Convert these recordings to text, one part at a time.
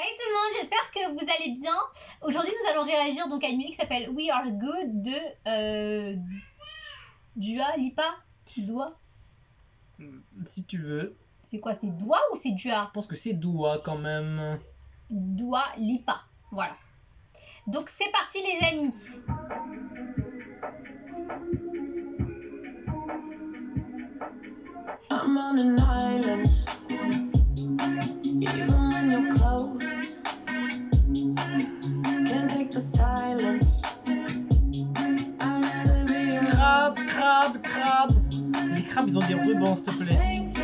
Hey tout le monde, j'espère que vous allez bien. Aujourd'hui, nous allons réagir donc à une musique qui s'appelle We Are Good de euh, Dua Lipa. Dua Si tu veux. C'est quoi C'est Dua ou c'est Dua? Je pense que c'est Doua quand même. Dua Lipa. Voilà. Donc c'est parti les amis. I'm on an island. Crabes, ils ont des rubans, s'il te plaît.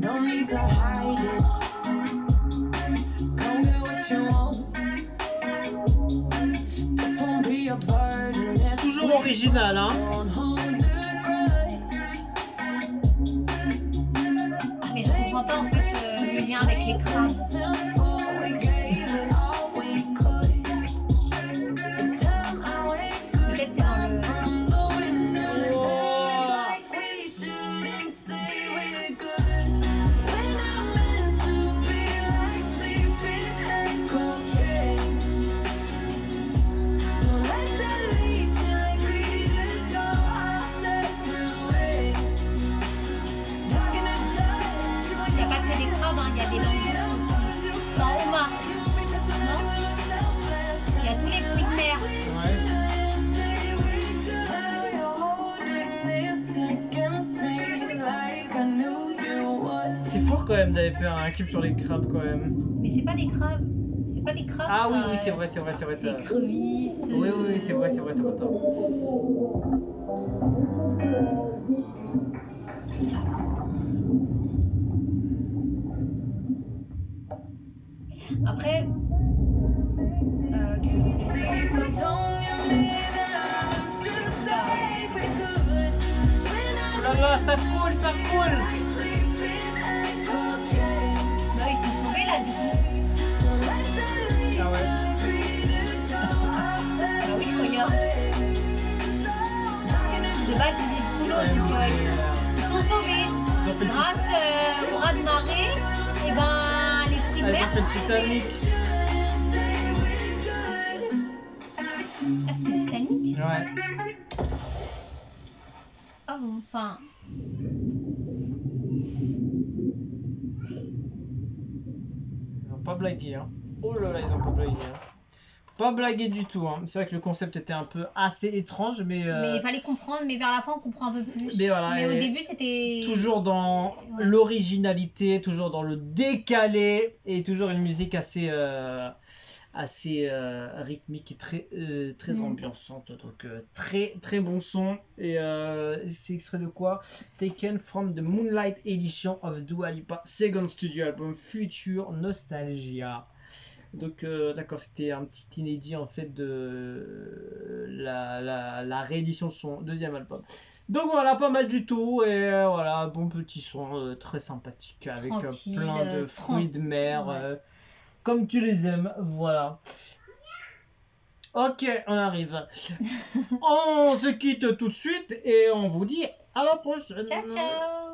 No need to hide it. Come get what you want. This won't be a burden. if Toujours original, hein. grudge. Mais je comprends pas en fait euh, le lien avec les C'est fort quand même d'aller faire un clip sur les crabes quand même. Mais c'est pas des crabes. C'est pas des crabes. Ah oui, ça. oui, c'est vrai, c'est vrai, c'est vrai. C'est ça. écrevisses. Oui, oui, oui, c'est vrai, c'est vrai, t'as pas tort. Après. Euh, qu'est-ce que je voulais dire? Oh là là, ça coule, ça coule sont sauvés. Grâce euh, au raz de marée, et ben les fruits de Ah, ils ont mer. fait le Titanic. Ah, c'était Titanic Ouais. Ah bon, enfin. Ils ont pas blagué, hein. Oh là là, ils ont pas blagué, hein. Pas blagué du tout, hein. C'est vrai que le concept était un peu assez étrange, mais, euh, Mais il fallait comprendre, mais vers la fin, on comprend un peu plus. Mais voilà, Mais au début, c'était. toujours dans Ouais. l'originalité, toujours dans le décalé, et toujours une musique assez, euh, assez euh, rythmique et très, très Mm. ambiançante. Donc très très bon son. Et c'est extrait de quoi? Taken from the Moonlight Edition of Dua Lipa Second Studio Album Future Nostalgia. Donc euh, d'accord, c'était un petit inédit en fait de la, la, la réédition de son deuxième album. Donc voilà, pas mal du tout et euh, voilà, bon petit son euh, très sympathique avec plein de fruits de mer ouais. comme tu les aimes, voilà. Ok, on arrive. on se quitte tout de suite et on vous dit à la prochaine. Ciao, ciao